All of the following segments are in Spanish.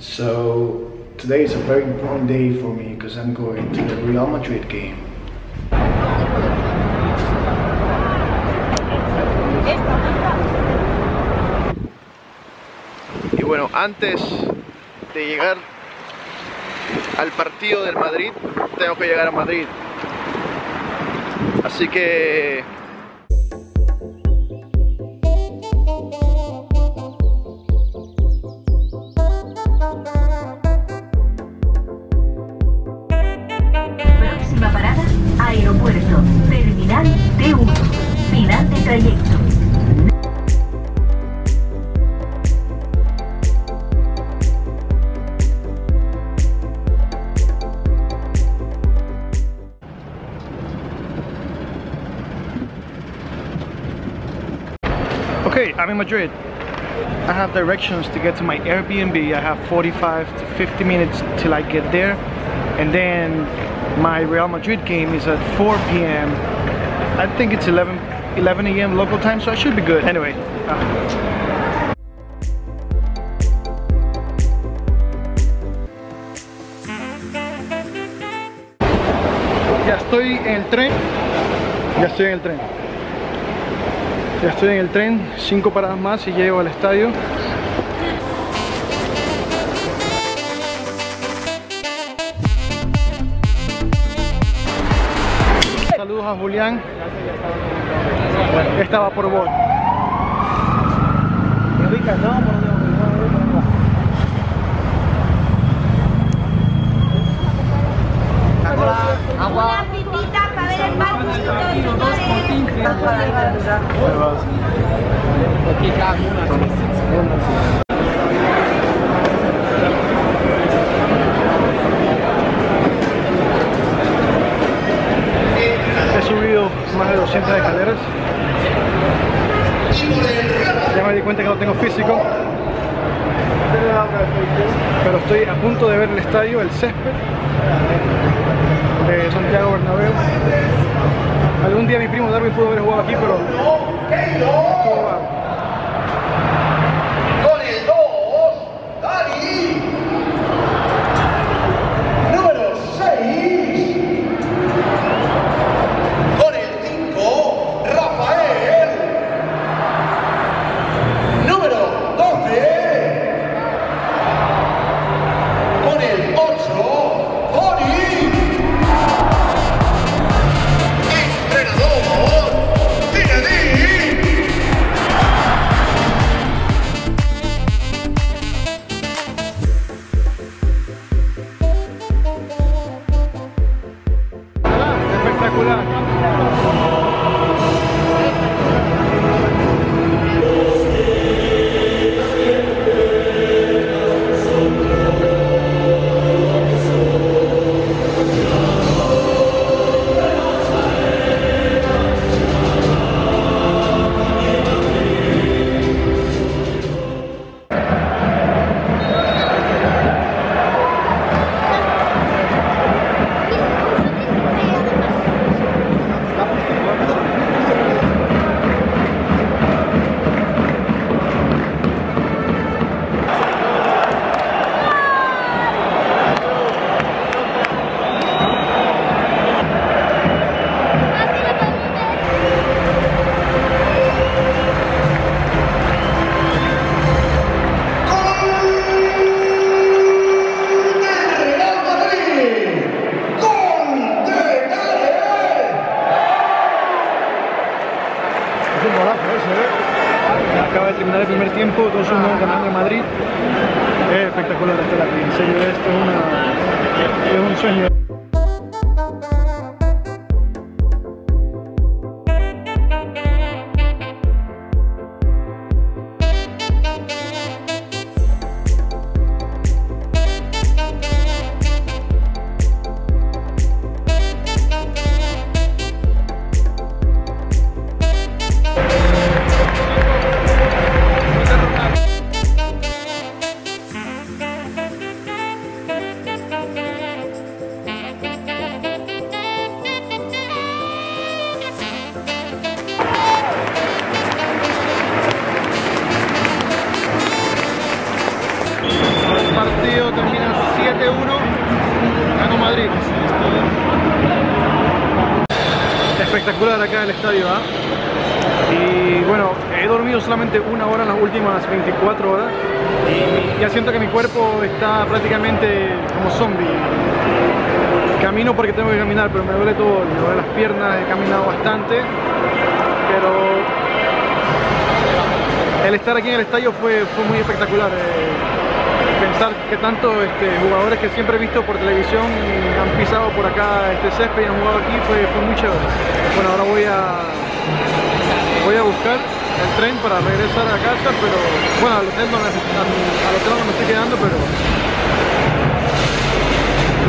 So today is a very important day for me because I'm going to the Real Madrid game. Y bueno, antes de llegar al partido del Madrid, tengo que llegar a Madrid. Así que aeropuerto, terminal T1, final de trayecto. Okay, I'm in Madrid. I have directions to get to my Airbnb. I have 45 to 50 minutes till I get there. And then my Real Madrid game is at 4 p.m. I think it's 11, 11 a.m. local time, so I should be good. Anyway. uh, ya estoy en el tren. Ya estoy en el tren. Ya estoy en el tren, cinco paradas más y llego al estadio. Saludos a Julián. Estaba por vos. Pipita para ver el subido más de 200 escaleras. Ya me di cuenta que no tengo físico. Pero estoy a punto de ver el estadio, el césped de Santiago Bernabéu. Algún día mi primo Darwin pudo haber jugado aquí, pero estuvo tiempo, 2-1 ganando el Madrid. Es espectacular estar aquí, en serio, esto es, una, es un sueño. Espectacular acá el estadio, ¿ah? Y bueno, he dormido solamente una hora en las últimas 24 horas y ya siento que mi cuerpo está prácticamente como zombie. Camino porque tengo que caminar, pero me duele todo, me duele las piernas, he caminado bastante, pero el estar aquí en el estadio fue, fue muy espectacular. eh, pensar que tantos este, jugadores que siempre he visto por televisión han pisado por acá este césped y han jugado aquí fue, fue muy chévere. Bueno, ahora voy a voy a buscar el tren para regresar a casa, pero bueno, al hotel no me, al, hotel no me estoy quedando, pero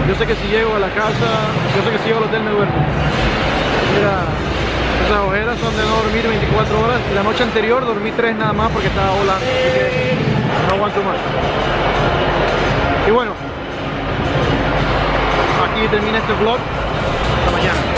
yo sé que si llego a la casa, yo sé que si llego al hotel me duermo. Mira, esas ojeras son de no dormir 24 horas. La noche anterior dormí 3 nada más porque estaba volando, no aguanto más. Y bueno aquí termina este vlog. Hasta mañana.